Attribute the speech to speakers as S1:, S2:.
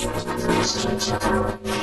S1: Thank you.